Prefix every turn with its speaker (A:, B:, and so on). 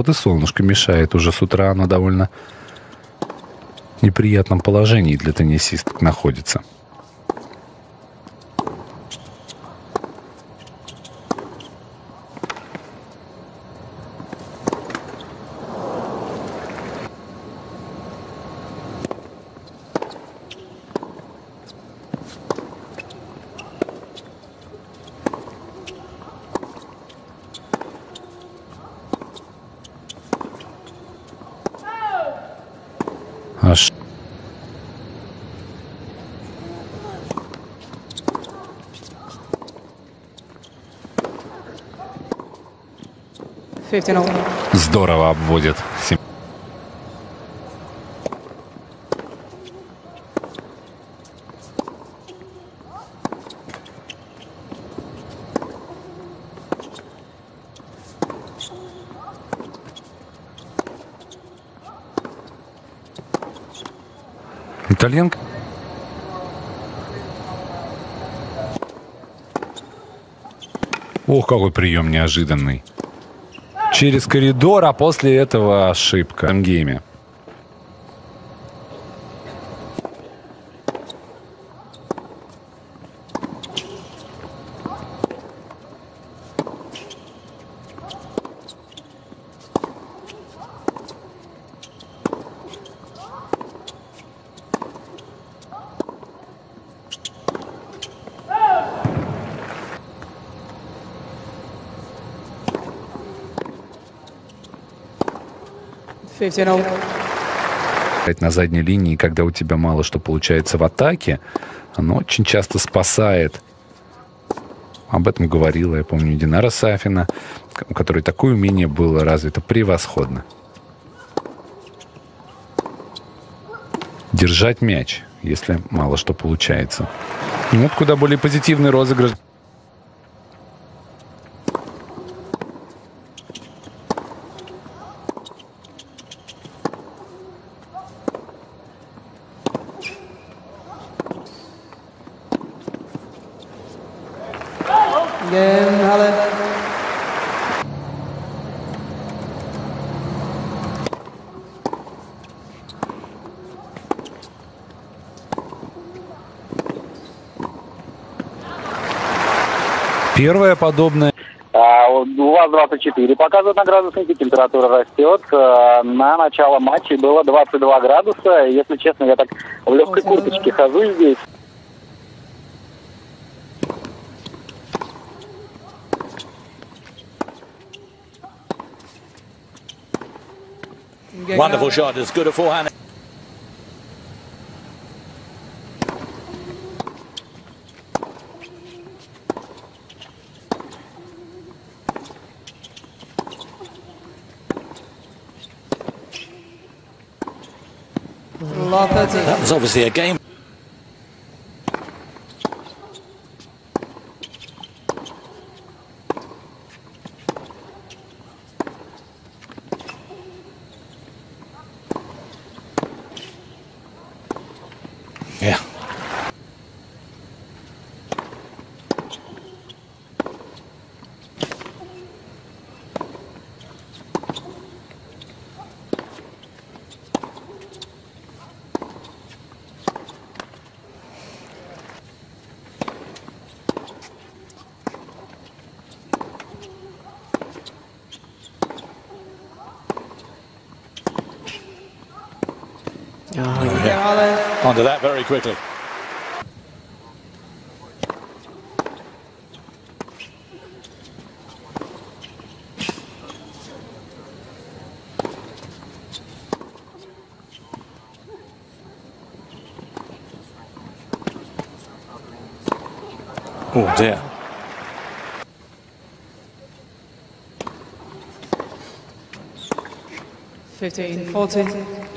A: Вот и солнышко мешает уже с утра, оно довольно неприятном положении для теннисисток находится. Аж
B: all.
A: здорово обводит. Итальянка Ох, какой прием неожиданный. Через коридор, а после этого ошибка в гейме. На задней линии, когда у тебя мало что получается в атаке, оно очень часто спасает. Об этом говорила, я помню, Динара Сафина, у которой такое умение было развито превосходно. Держать мяч, если мало что получается. Ну, Вот куда более позитивный розыгрыш.
B: Again, Halle.
A: Первое подобное
C: А, У вас 24 показывает на градуснике, температура растет. А, На начало матча было 22 градуса. Если честно, я так в легкой курточке хожу здесь.
D: Wonderful shot. As good a forehand. That was obviously a game.
B: Again, Halle.
D: Onto that very quickly. Oh dear.
B: Fifteen, fourteen.